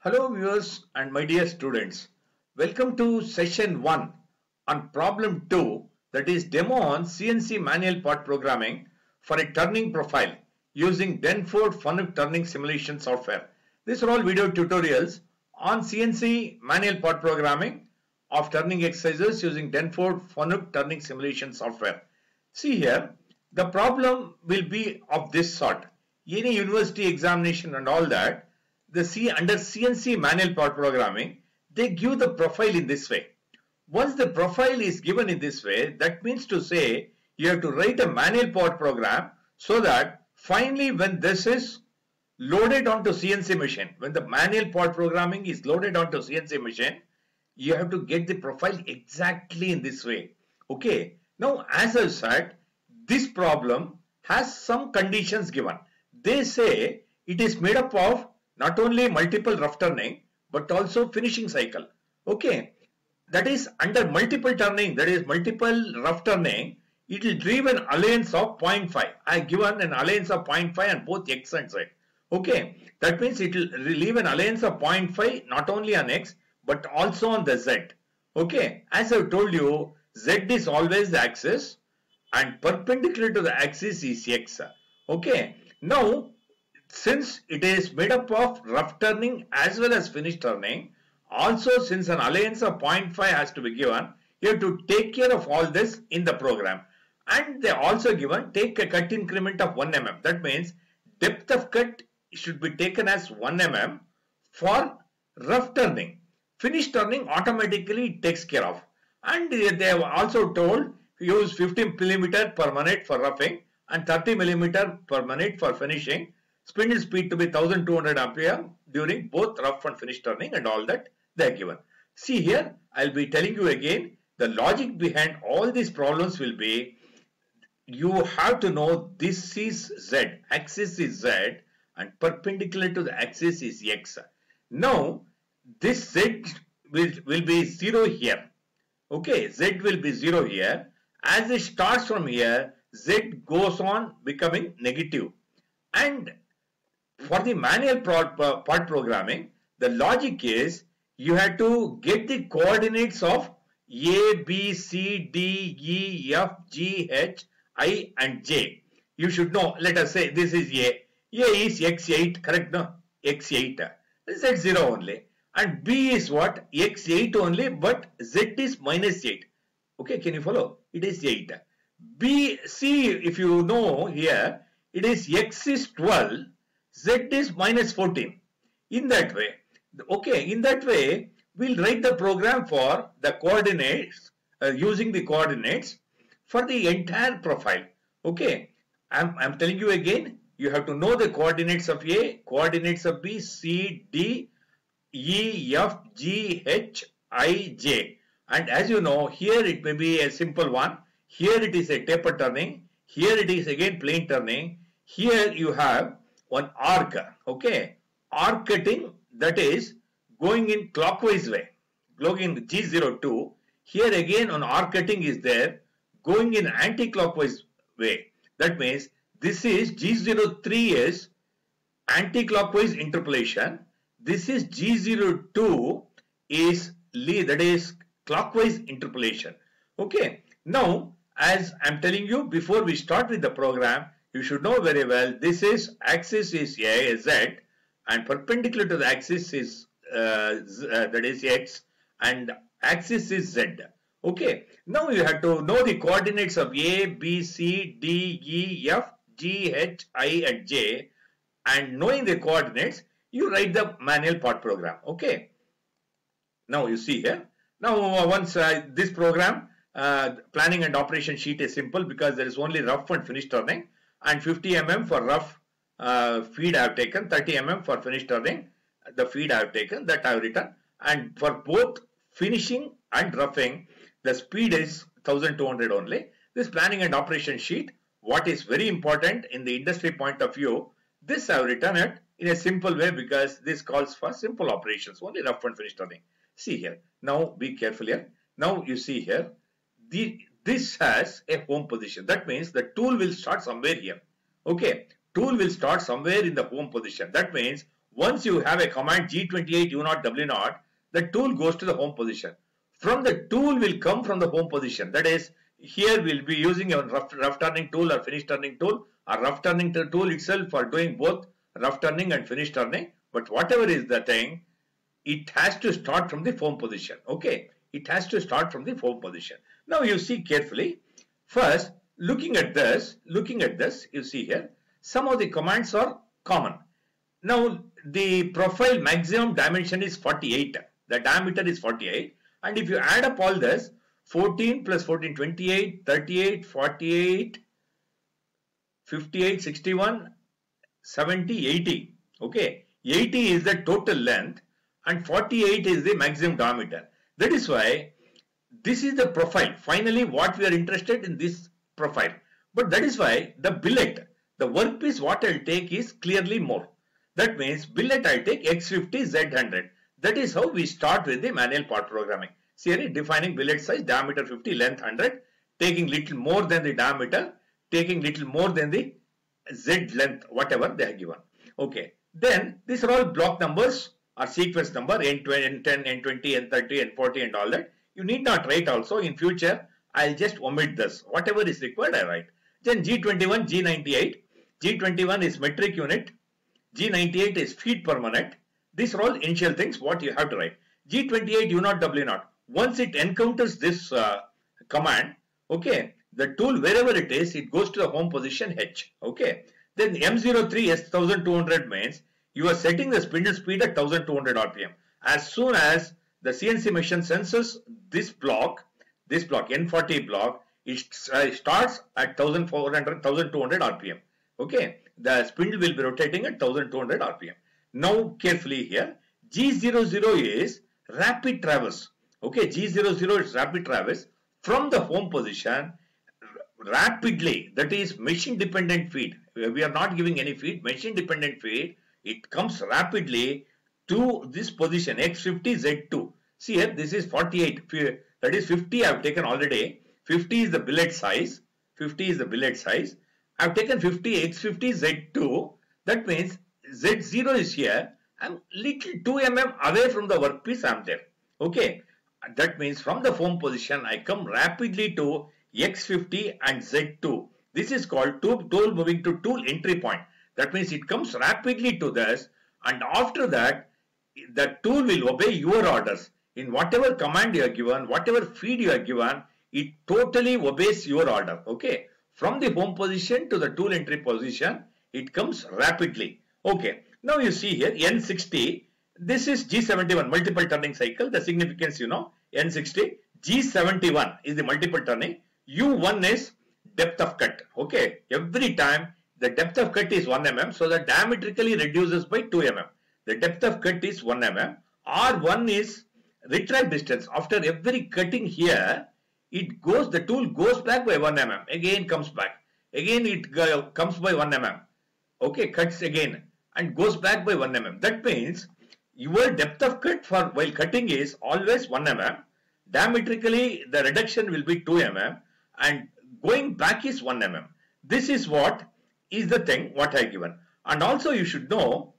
Hello viewers and my dear students. Welcome to session 1 on problem 2 that is demo on CNC manual part programming for a turning profile using Denford Fanuc turning simulation software. These are all video tutorials on CNC manual part programming of turning exercises using Denford Fanuc turning simulation software. See here, the problem will be of this sort. Any university examination and all that the C under CNC manual part programming, they give the profile in this way. Once the profile is given in this way, that means to say you have to write a manual part program so that finally when this is loaded onto CNC machine, when the manual part programming is loaded onto CNC machine, you have to get the profile exactly in this way. Okay. Now, as I said, this problem has some conditions given. They say it is made up of not only multiple rough turning but also finishing cycle. Okay, that is under multiple turning, that is multiple rough turning, it will leave an allowance of 0.5. I have given an allowance of 0.5 on both x and z. Okay, that means it will leave an allowance of 0.5 not only on x but also on the z. Okay, as I told you, z is always the axis and perpendicular to the axis is x. Okay, now since it is made up of rough turning as well as finish turning, also since an allowance of 0.5 has to be given, you have to take care of all this in the program. And they also given take a cut increment of 1 mm. That means depth of cut should be taken as 1 mm for rough turning. Finish turning automatically takes care of. And they have also told use 15 millimeter per minute for roughing and 30 millimeter per minute for finishing spindle speed to be 1200 ampere during both rough and finish turning and all that they are given. See here, I'll be telling you again, the logic behind all these problems will be, you have to know this is Z, axis is Z and perpendicular to the axis is X. Now, this Z will, will be 0 here. Okay, Z will be 0 here. As it starts from here, Z goes on becoming negative. And for the manual part, programming, the logic is you have to get the coordinates of A, B, C, D, E, F, G, H, I and J. You should know, let us say this is A. A is X8, correct no? X8. Z0 only. And B is what? X8 only, but Z is minus 8. Okay, can you follow? It is 8. B, C, if you know here, it is X is 12 z is minus 14. In that way, okay, in that way, we'll write the program for the coordinates, uh, using the coordinates for the entire profile. Okay, I'm, I'm telling you again, you have to know the coordinates of A, coordinates of B, C, D, E, F, G, H, I, J. And as you know, here it may be a simple one. Here it is a taper turning. Here it is again plane turning. Here you have one arc okay? Arc cutting that is going in clockwise way. Going in G02 here again on arc cutting is there going in anti-clockwise way. That means this is G03 is anti-clockwise interpolation. This is G02 is that is clockwise interpolation. Okay? Now as I'm telling you before we start with the program you should know very well this is axis is a z and perpendicular to the axis is uh, z, uh, that is x and axis is z. Okay now you have to know the coordinates of a b c d e f g h i and j. And knowing the coordinates you write the manual part program. Okay now you see here. Now once uh, this program uh, planning and operation sheet is simple because there is only rough and finished turning and 50 mm for rough uh, feed I have taken, 30 mm for finish turning, the feed I have taken, that I have written. And for both finishing and roughing, the speed is 1200 only. This planning and operation sheet, what is very important in the industry point of view, this I have written it in a simple way because this calls for simple operations, only rough and finish turning. See here. Now be careful here. Now you see here, the this has a home position. That means the tool will start somewhere here. Okay, tool will start somewhere in the home position. That means once you have a command G28 U0 W0, the tool goes to the home position. From the tool will come from the home position. That is, here we'll be using a rough, rough turning tool or finish turning tool. or rough turning tool itself for doing both rough turning and finish turning. But whatever is the thing, it has to start from the home position. Okay, it has to start from the home position. Now you see carefully. First, looking at this, looking at this, you see here, some of the commands are common. Now the profile maximum dimension is 48. The diameter is 48. And if you add up all this, 14 plus 14, 28, 38, 48, 58, 61, 70, 80. Okay. 80 is the total length and 48 is the maximum diameter. That is why this is the profile. Finally, what we are interested in this profile. But that is why the billet, the workpiece what I'll take is clearly more. That means billet I'll take X50 Z100. That is how we start with the manual part programming. See defining billet size, diameter 50, length 100, taking little more than the diameter, taking little more than the Z length, whatever they are given. Okay. Then these are all block numbers or sequence number N10, N20, N30, N40 and all that. You need not write also in future. I'll just omit this. Whatever is required, I write. Then G21, G98. G21 is metric unit. G98 is feet per minute. These are all initial things what you have to write. G28 U0 W0. Once it encounters this uh, command, okay, the tool wherever it is, it goes to the home position H. Okay. Then M03 S1200 means you are setting the spindle speed at 1200 RPM. As soon as the CNC machine senses this block, this block N40 block, it uh, starts at 1400, 1200 RPM. Okay the spindle will be rotating at 1200 rpm. Now carefully here, G00 is rapid traverse. Okay, G00 is rapid traverse from the home position rapidly, that is machine dependent feed. We are not giving any feed, machine dependent feed. It comes rapidly to this position X50 Z2. See here, this is 48. That is 50 I have taken already. 50 is the billet size. 50 is the billet size. I've taken 50 x50 z2 that means z0 is here I'm little 2 mm away from the workpiece I'm there okay that means from the foam position I come rapidly to x50 and z2 this is called tool moving to tool entry point that means it comes rapidly to this and after that the tool will obey your orders in whatever command you are given whatever feed you are given it totally obeys your order okay from the home position to the tool entry position, it comes rapidly. Okay. Now you see here N60. This is G71 multiple turning cycle. The significance you know N60. G71 is the multiple turning. U1 is depth of cut. Okay. Every time the depth of cut is 1 mm. So the diametrically reduces by 2 mm. The depth of cut is 1 mm. R1 is retract distance. After every cutting here, it goes, the tool goes back by 1 mm, again comes back, again it comes by 1 mm, okay, cuts again and goes back by 1 mm. That means your depth of cut for while cutting is always 1 mm, diametrically the reduction will be 2 mm and going back is 1 mm. This is what is the thing what I given. And also you should know,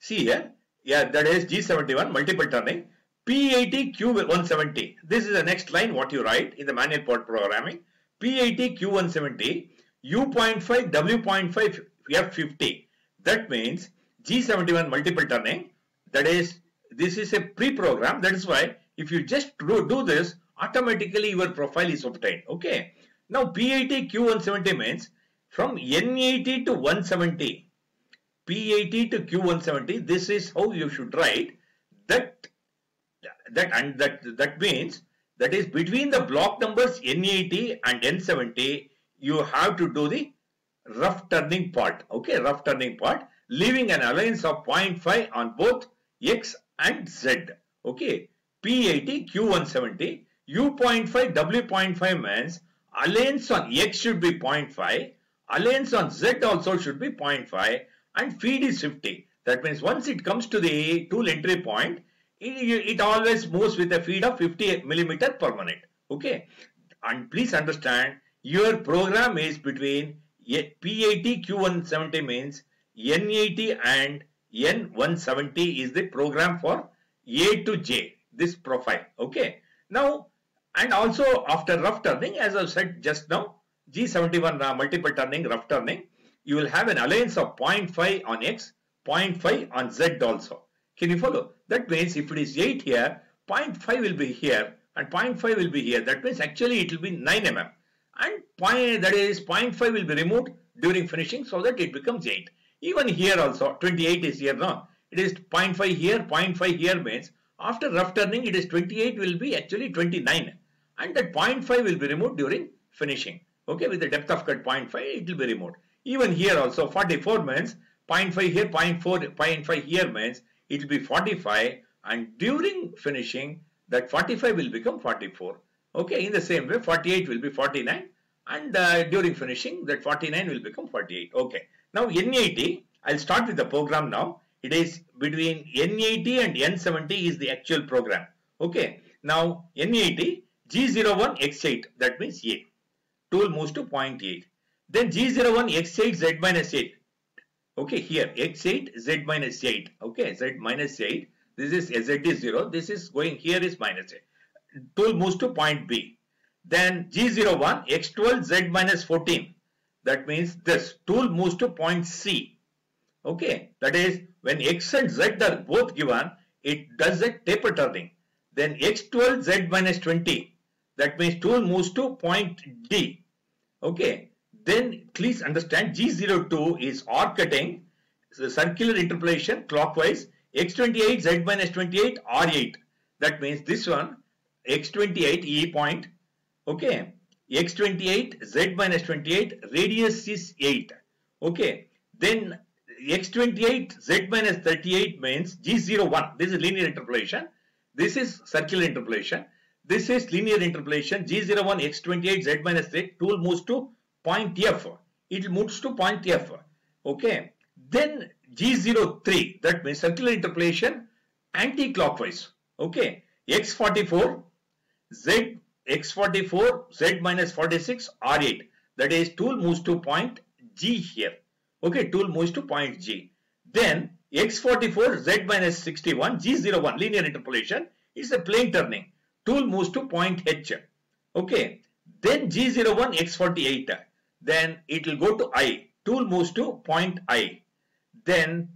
see here, yeah, that is G71 multiple turning. P80 Q170. This is the next line what you write in the manual part programming. P80 Q170 U.5 W.5 F50. That means G71 multiple turning. That is, this is a pre-program. That is why if you just do, do this, automatically your profile is obtained. Okay. Now P80 Q170 means from N80 to 170. P80 to Q170. This is how you should write that that and that that means that is between the block numbers N80 and N70 you have to do the rough turning part okay rough turning part leaving an allowance of 0.5 on both X and Z okay P80 Q170 U.5 W.5 means allowance on X should be 0.5 allowance on Z also should be 0.5 and feed is 50 that means once it comes to the tool entry point it, always moves with a feed of 50 millimeter per minute. Okay. And please understand your program is between P80 Q170 means N80 and N170 is the program for A to J, this profile. Okay. Now, and also after rough turning, as I said just now, G71 uh, multiple turning, rough turning, you will have an allowance of 0.5 on X, 0.5 on Z also. Can you follow? That means if it is 8 here, 0.5 will be here and 0.5 will be here. That means actually it will be 9 mm. And point, that is 0.5 will be removed during finishing so that it becomes 8. Even here also 28 is here now. It is 0.5 here, 0.5 here means after rough turning it is 28 will be actually 29 and that 0.5 will be removed during finishing. Okay, with the depth of cut 0.5 it will be removed. Even here also 44 means 0.5 here, 0.4, 0.5 here means it will be 45 and during finishing that 45 will become 44. Okay, in the same way 48 will be 49 and uh, during finishing that 49 will become 48. Okay, now N80, I'll start with the program now. It is between N80 and N70 is the actual program. Okay, now N80 G01 X8 that means A. Tool moves to 0.8. Then G01 X8 Z minus 8. Okay, here X8 Z minus 8. Okay, Z minus 8. This is Z is 0. This is going here is minus 8. Tool moves to point B. Then G01 X12 Z minus 14. That means this tool moves to point C. Okay, that is when X and Z are both given, it does a taper turning. Then X12 Z minus 20. That means tool moves to point D. Okay, then please understand G02 is arc cutting, so circular interpolation clockwise, X28 Z minus 28 R8. That means this one X28 E point, okay, X28 Z minus 28 radius is 8. Okay, then X28 Z minus 38 means G01. This is linear interpolation. This is circular interpolation. This is linear interpolation. G01 X28 Z minus 8 tool moves to point F. It moves to point F. Okay. Then G03 that means circular interpolation anti-clockwise. Okay. X44 Z X44 Z minus 46 R8 that is tool moves to point G here. Okay. Tool moves to point G. Then X44 Z minus 61 G01 linear interpolation is a plane turning. Tool moves to point H. Okay. Then G01 X48 then it will go to I. Tool moves to point I. Then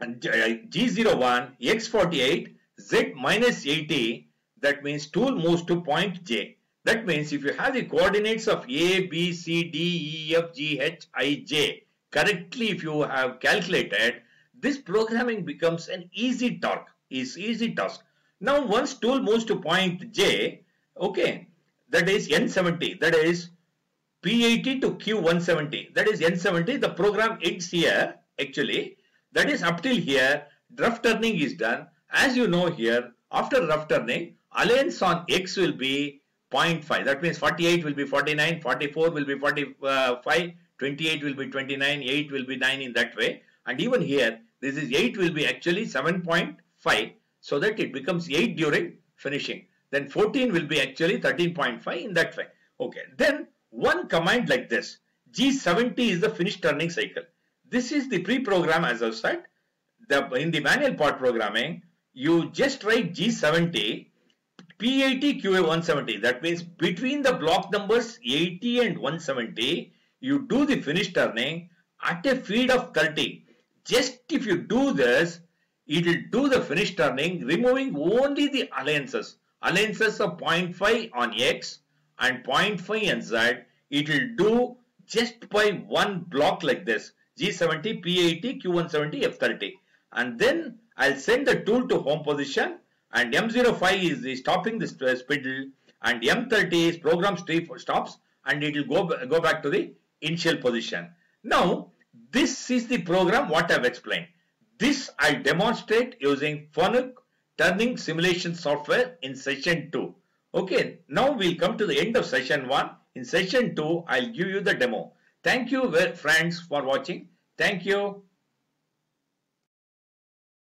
G01, uh, X48, Z minus 80, that means tool moves to point J. That means if you have the coordinates of A, B, C, D, E, F, G, H, I, J correctly if you have calculated, this programming becomes an easy task. Is easy task. Now once tool moves to point J, okay, that is N70, that is P80 to Q170 that is N70 the program ends here actually. That is up till here. Rough turning is done. As you know here after rough turning allowance on X will be 0.5 that means 48 will be 49 44 will be 45 28 will be 29 8 will be 9 in that way. And even here this is 8 will be actually 7.5 so that it becomes 8 during finishing. Then 14 will be actually 13.5 in that way. Okay then one command like this. G70 is the finish turning cycle. This is the pre-program as I said. The, in the manual part programming, you just write G70, P80, QA170. That means between the block numbers 80 and 170, you do the finish turning at a feed of 30. Just if you do this, it will do the finish turning, removing only the allowances. Allowances of 0.5 on X, and 0.5 on Z, it will do just by one block like this. G70, P80, Q170, F30. And then I'll send the tool to home position and M05 is stopping the spindle and M30 is program stops and it will go, go back to the initial position. Now, this is the program what I've explained. This I'll demonstrate using Fanuc turning simulation software in session 2. Okay, now we'll come to the end of session 1. In session 2, I'll give you the demo. Thank you friends for watching. Thank you.